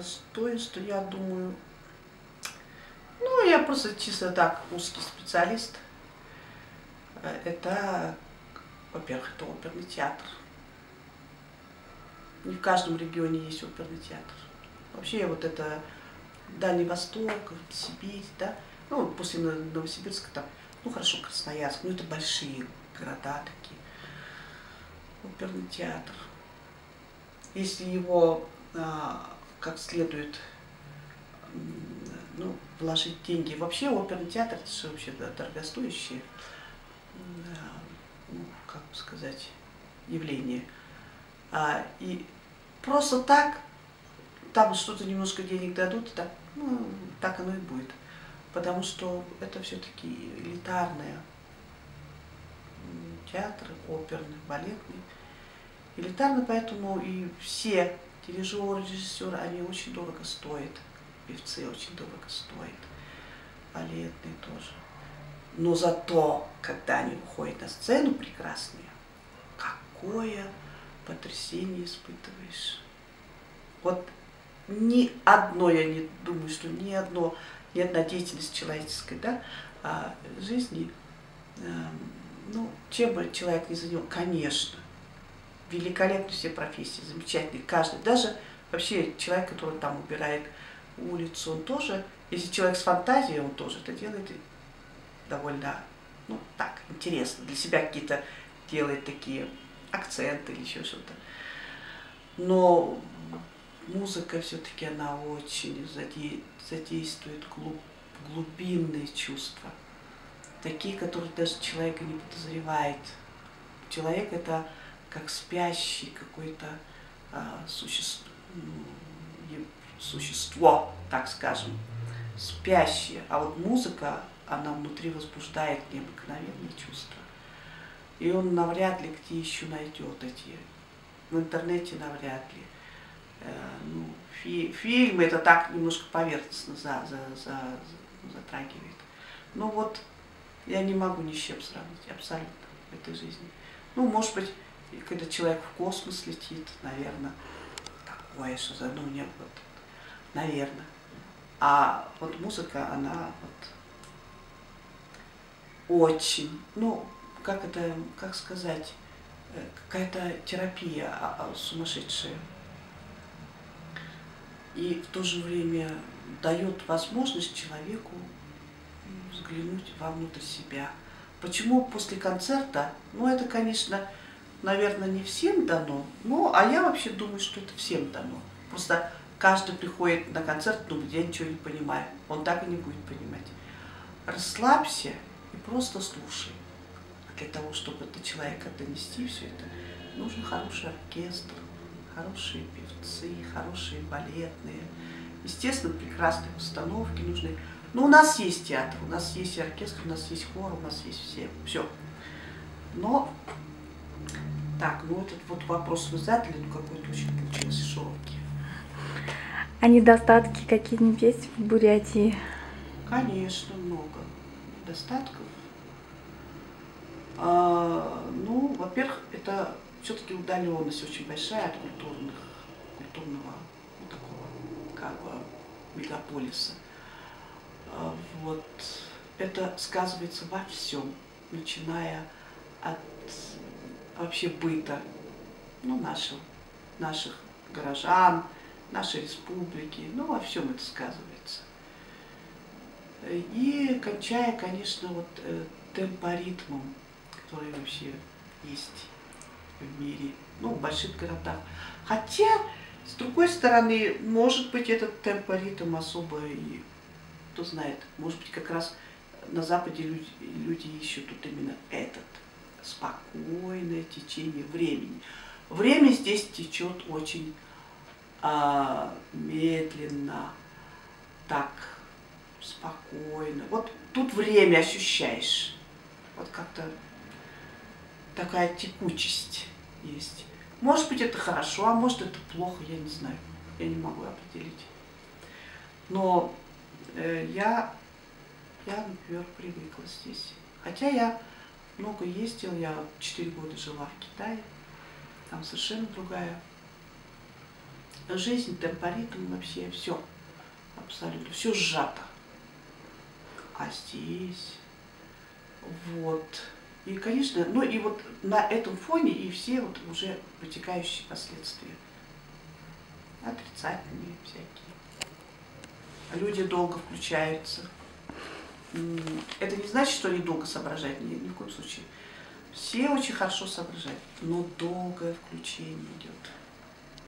достоинства, я думаю, ну, я просто чисто так узкий специалист. Это, во-первых, это оперный театр. Не в каждом регионе есть оперный театр. Вообще вот это Дальний Восток, Сибирь, да, ну, после Новосибирска там, ну, хорошо, Красноярск, ну, это большие города такие. Оперный театр. Если его а, как следует ну, вложить деньги. Вообще оперный театр это же вообще дорогостоящее, ну, как бы сказать, явление. А, и просто так, там что-то немножко денег дадут, так, ну, так оно и будет. Потому что это все-таки элитарные театры, оперный, балетный. Элитарно, поэтому и все дирижеры, режиссеры, они очень дорого стоят. Певцы очень дорого стоят. Балетные тоже. Но зато, когда они выходят на сцену прекрасные, какое потрясение испытываешь. Вот ни одно, я не думаю, что ни одно, ни одна деятельность человеческой да, а, жизни, э, ну, чем бы человек ни занял, конечно, великолепны все профессии, замечательные, каждый, даже вообще человек, который там убирает улицу, он тоже, если человек с фантазией, он тоже это делает довольно, ну, так, интересно, для себя какие-то делает такие акценты или еще что-то. Но музыка все-таки она очень задействует глуб, глубинные чувства, такие, которые даже человека не подозревает. Человек это как спящий какой-то а, существо, существо, так скажем, спящее. А вот музыка, она внутри возбуждает необыкновенные чувства. И он навряд ли где еще найдет эти, в интернете навряд ли. Э, ну, фи, фильмы это так немножко поверхностно за, за, за, затрагивает. Ну вот, я не могу ни с чем сравнить абсолютно в этой жизни. Ну, может быть, и когда человек в космос летит, наверное, такое, что за ну не вот, наверное. А вот музыка, она вот очень, ну, как это, как сказать, э, какая-то терапия а, а, сумасшедшая. И в то же время дает возможность человеку взглянуть вовнутрь себя. Почему после концерта? Ну, это, конечно, наверное, не всем дано, но, а я вообще думаю, что это всем дано. Просто каждый приходит на концерт, ну, я ничего не понимаю, он так и не будет понимать. Расслабься и просто слушай. А для того, чтобы до человека донести все это, нужен хороший оркестр, хорошие певцы, хорошие балетные, естественно, прекрасные установки нужны. Но у нас есть театр, у нас есть оркестр, у нас есть хор, у нас есть все, все. Но так, ну этот вот вопрос вы задали, ну какой-то очень получился широкий. А недостатки какие-нибудь есть в Бурятии? Конечно, много недостатков. А, ну, во-первых, это все-таки удаленность очень большая от культурных, культурного ну, такого как бы мегаполиса. А, вот это сказывается во всем, начиная от вообще быта ну, нашего, наших горожан, нашей республики, ну, во всем это сказывается. И кончая, конечно, вот э, темпоритмом, который вообще есть в мире, ну, в больших городах. Хотя, с другой стороны, может быть, этот темпоритм особо и, кто знает, может быть, как раз на Западе люди, люди ищут тут именно этот спокойное течение времени. Время здесь течет очень а, медленно, так спокойно. Вот тут время ощущаешь. Вот как-то такая текучесть есть. Может быть, это хорошо, а может, это плохо, я не знаю. Я не могу определить. Но э, я, я, например, привыкла здесь. Хотя я много ездил, я 4 года жила в Китае, там совершенно другая жизнь, темпоритм вообще все, абсолютно, все сжато. А здесь, вот, и, конечно, ну и вот на этом фоне и все вот уже вытекающие последствия, отрицательные всякие. Люди долго включаются. Это не значит, что они долго соображают, ни, ни в коем случае. Все очень хорошо соображают, но долгое включение идет.